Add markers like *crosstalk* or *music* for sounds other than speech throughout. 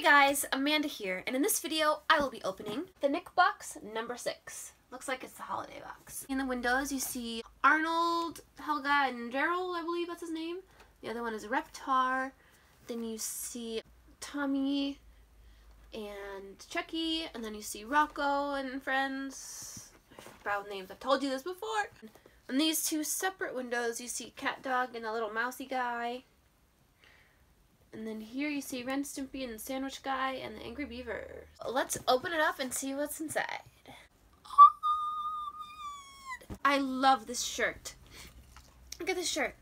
Hey guys, Amanda here, and in this video I will be opening the Nick box number 6. Looks like it's the holiday box. In the windows you see Arnold, Helga, and Gerald, I believe that's his name. The other one is Reptar. Then you see Tommy and Chucky, and then you see Rocko and friends. About names, I've told you this before. In these two separate windows you see Cat Dog and a little mousy guy. And then here you see Ren Stimpy and the Sandwich Guy and the Angry Beaver. Let's open it up and see what's inside. I love this shirt. Look at this shirt.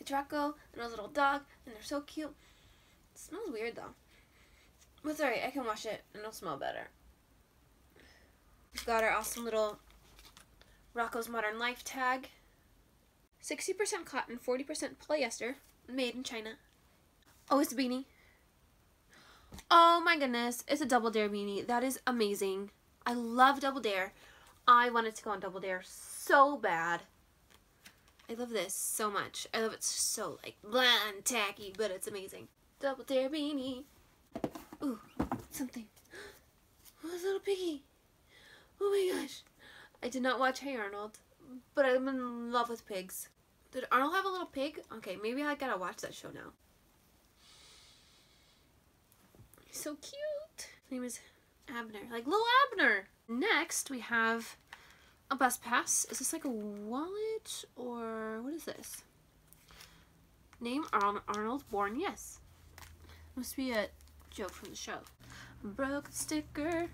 It's Rocko and a little dog, and they're so cute. It smells weird though. But sorry, I can wash it and it'll smell better. We've got our awesome little Rocko's Modern Life tag. 60% cotton, 40% polyester, made in China. Oh, it's a beanie. Oh my goodness, it's a Double Dare beanie. That is amazing. I love Double Dare. I wanted to go on Double Dare so bad. I love this so much. I love it so like bland, and tacky, but it's amazing. Double Dare beanie. Ooh, something. Oh, it's *gasps* a little piggy. Oh my gosh. I did not watch Hey Arnold, but I'm in love with pigs. Did Arnold have a little pig? Okay, maybe I gotta watch that show now. He's so cute. His name is Abner, like little Abner. Next, we have a bus pass. Is this like a wallet or what is this? Name Ar Arnold Born, yes. Must be a joke from the show. Broke the sticker.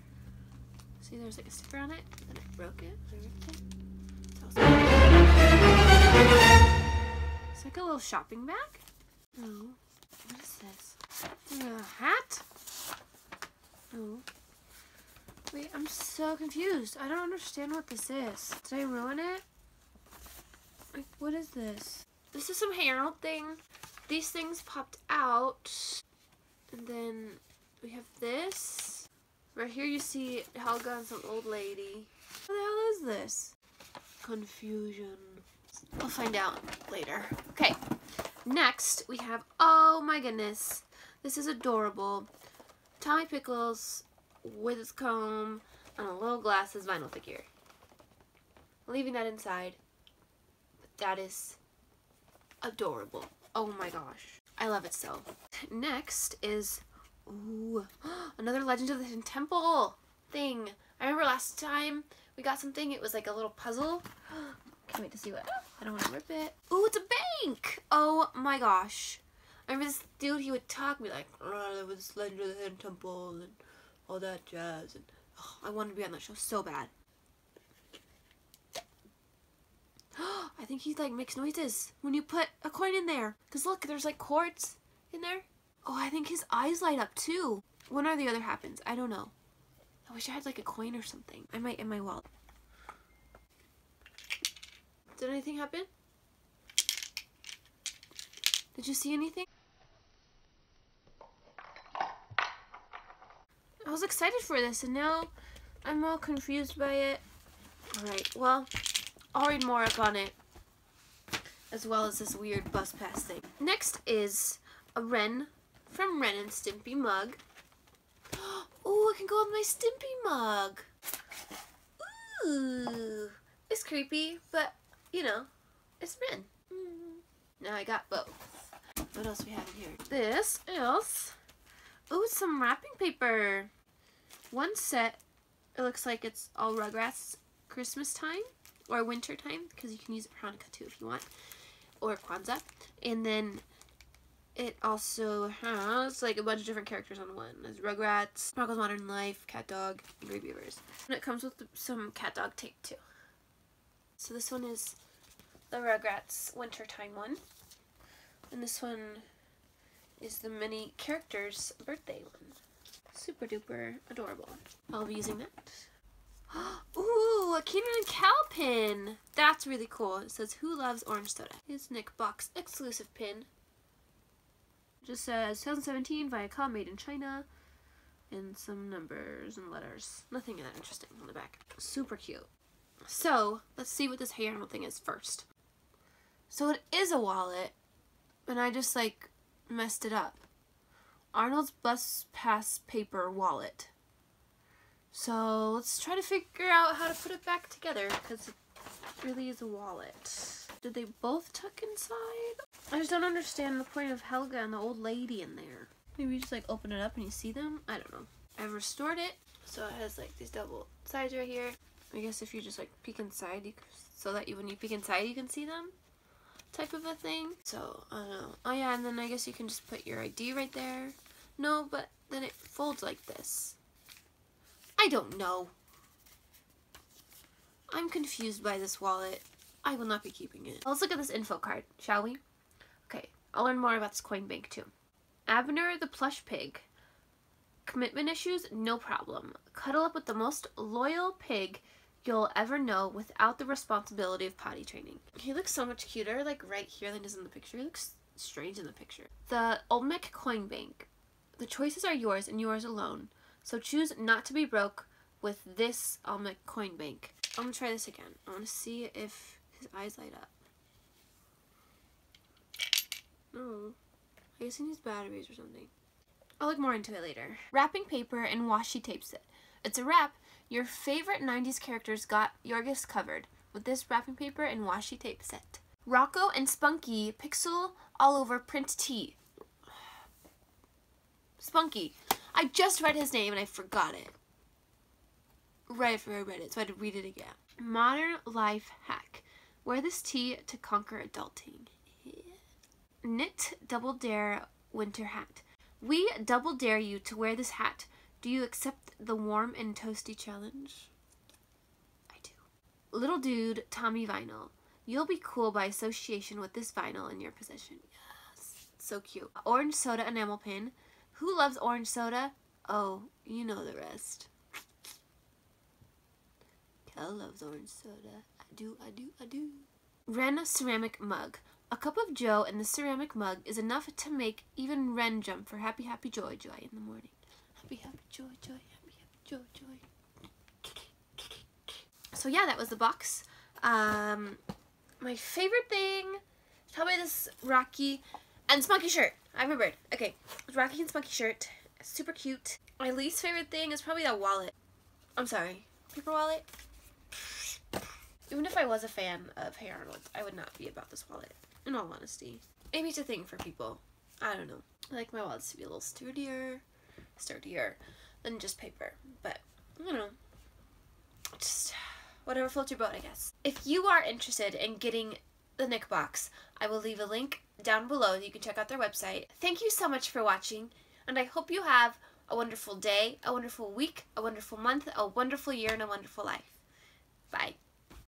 See, there's like a sticker on it. Then I broke it. It's like a little shopping bag. Oh, what is this? A hat? Oh. Wait, I'm so confused. I don't understand what this is. Did I ruin it? Like, what is this? This is some Harold thing. These things popped out. And then we have this. Right here you see Helga and some old lady. What the hell is this? Confusion. We'll find out later. Okay, next we have, oh my goodness, this is adorable. Tommy Pickles with his comb and a little glasses vinyl figure. Leaving that inside, that is adorable. Oh my gosh, I love it so. Next is Ooh, *gasps* another Legend of the Hidden Temple thing. I remember last time we got something, it was like a little puzzle. *gasps* Can't wait to see what, I don't want to rip it. Ooh, it's a bank! Oh my gosh. I remember this dude, he would talk me like, oh, there was of the Hidden Temple and all that jazz. And oh, I wanted to be on that show so bad. *gasps* I think he like makes noises when you put a coin in there. Cause look, there's like chords in there. Oh, I think his eyes light up too. One or the other happens. I don't know. I wish I had like a coin or something. I might in my wallet. Did anything happen? Did you see anything? Was excited for this and now I'm all confused by it. Alright, well, I'll read more up on it as well as this weird bus pass thing. Next is a Ren from Ren and Stimpy mug. *gasps* Oh, I can go with my Stimpy mug. Ooh, it's creepy, but you know, it's Ren. Mm-hmm. Now I got both. What else we have in here? This is, oh, some wrapping paper. One set, it looks like it's all Rugrats Christmas time or winter time because you can use it for Hanukkah too if you want or Kwanzaa. And then it also has like a bunch of different characters on one. There's Rugrats, Rocko's Modern Life, Cat Dog, Angry Beavers. And it comes with some Cat Dog tape too. So this one is the Rugrats Wintertime one. And this one is the many characters birthday one. Super duper adorable. I'll be using that. *gasps* Ooh, a Kenan and Kel pin. That's really cool. It says, who loves orange soda? It's Nick Box exclusive pin. Just says 2017 Viacom made in China. And some numbers and letters. Nothing that interesting on the back. Super cute. So, let's see what this Arnold thing is first. So it is a wallet. And I just like messed it up. Arnold's bus pass paper wallet. So let's try to figure out how to put it back together because it really is a wallet. Did they both tuck inside? I just don't understand the point of Helga and the old lady in there. Maybe you just like open it up and you see them? I don't know. I've restored it. So it has like these double sides right here. I guess if you just like peek inside, you so that you, when you peek inside, you can see them type of a thing. So, I don't know. Oh yeah, and then I guess you can just put your ID right there. No, but then it folds like this. I don't know. I'm confused by this wallet. I will not be keeping it. Let's look at this info card, shall we? Okay, I'll learn more about this coin bank too. Abner the plush pig. Commitment issues? No problem. Cuddle up with the most loyal pig you'll ever know without the responsibility of potty training. He looks so much cuter, like right here than he does in the picture. He looks strange in the picture. The Olmec Coin Bank. The choices are yours and yours alone, so choose not to be broke with this Olmec Coin Bank. I'm gonna try this again. I wanna see if his eyes light up. No. I guess he needs batteries or something. I'll look more into it later. Wrapping paper and washi tapes it. It's a wrap. Your favorite 90s characters got Yorgis covered with this wrapping paper and washi tape set. Rocko and Spunky pixel all over print tee. Spunky. I just read his name and I forgot it. Right after I read it, so I had to read it again. Modern life hack. Wear this tee to conquer adulting. Knit double dare winter hat. We double dare you to wear this hat. Do you accept the warm and toasty challenge? I do. Little dude, Tommy Vinyl. You'll be cool by association with this vinyl in your possession. Yes. So cute. Orange soda enamel pin. Who loves orange soda? Oh, you know the rest. Kel loves orange soda. I do, I do, I do. Ren ceramic mug. A cup of joe in the ceramic mug is enough to make even Ren jump for happy, happy, joy, joy in the morning. Happy, happy, joy, joy, happy, happy, joy, joy. So yeah, that was the box. Um, my favorite thing probably this Rocky and Spunky shirt. I remembered. Okay, Rocky and Spunky shirt. Super cute. My least favorite thing is probably that wallet. I'm sorry. Paper wallet. Even if I was a fan of Hey Arnold, I would not be about this wallet, in all honesty. Maybe it's a thing for people. I don't know. I like my wallets to be a little sturdier, sturdier than just paper. But, I don't know. Just whatever floats your boat, I guess. If you are interested in getting the Nick box, I will leave a link down below you can check out their website. Thank you so much for watching, and I hope you have a wonderful day, a wonderful week, a wonderful month, a wonderful year, and a wonderful life. Bye.